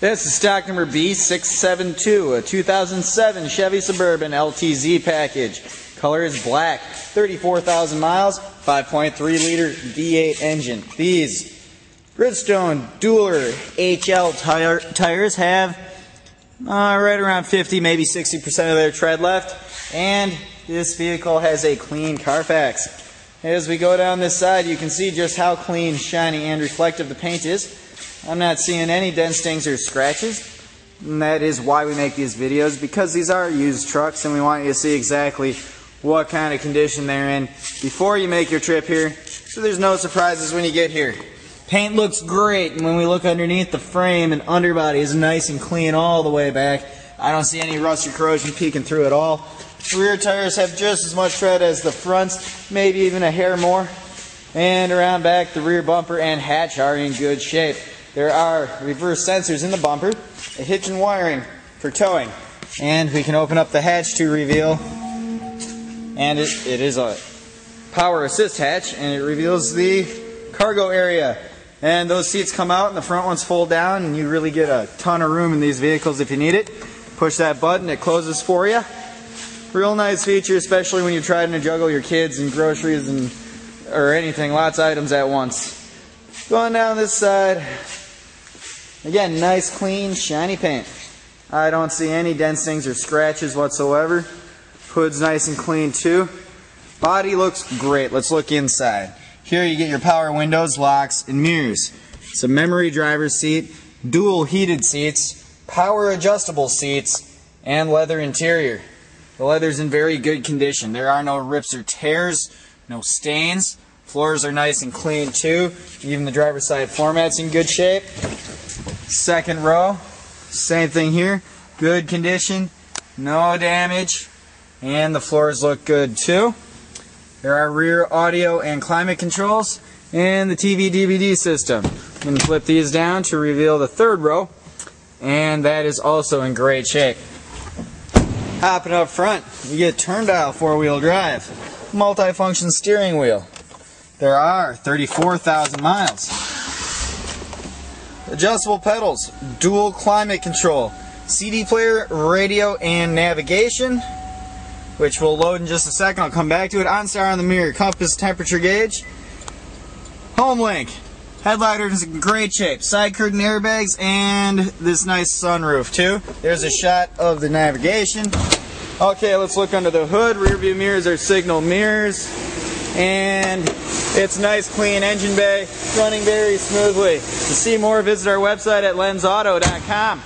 This is stock number B672, a 2007 Chevy Suburban LTZ package. Color is black, 34,000 miles, 5.3 liter V8 engine. These Bridgestone Dueler HL tire, tires have uh, right around 50, maybe 60% of their tread left. And this vehicle has a clean Carfax. As we go down this side, you can see just how clean, shiny, and reflective the paint is. I'm not seeing any dent stings or scratches. And that is why we make these videos, because these are used trucks and we want you to see exactly what kind of condition they're in before you make your trip here, so there's no surprises when you get here. Paint looks great, and when we look underneath, the frame and underbody is nice and clean all the way back. I don't see any rust or corrosion peeking through at all. Rear tires have just as much tread as the fronts, maybe even a hair more. And around back, the rear bumper and hatch are in good shape. There are reverse sensors in the bumper, a hitch and wiring for towing, and we can open up the hatch to reveal, and it, it is a power assist hatch, and it reveals the cargo area. And those seats come out and the front ones fold down, and you really get a ton of room in these vehicles if you need it. Push that button, it closes for you. Real nice feature, especially when you're trying to juggle your kids and groceries and or anything, lots of items at once. Going down this side, Again, nice, clean, shiny paint. I don't see any dent stings or scratches whatsoever. Hood's nice and clean too. Body looks great. Let's look inside. Here you get your power windows, locks, and mirrors. Some memory driver's seat, dual heated seats, power adjustable seats, and leather interior. The leather's in very good condition. There are no rips or tears, no stains. Floors are nice and clean too. Even the driver's side floor mat's in good shape. Second row, same thing here. Good condition, no damage, and the floors look good too. There are rear audio and climate controls, and the TV DVD system. I'm going to flip these down to reveal the third row, and that is also in great shape. Hopping up front, you get turn dial four wheel drive, multifunction steering wheel. There are 34,000 miles. Adjustable pedals, dual climate control, CD player, radio, and navigation, which we'll load in just a second. I'll come back to it. OnStar on the mirror, compass temperature gauge, home link, headlighter is in great shape, side curtain airbags, and this nice sunroof too. There's a shot of the navigation. Okay, let's look under the hood. Rear view mirrors are signal mirrors. And it's nice, clean engine bay, running very smoothly. To see more, visit our website at lenzauto.com.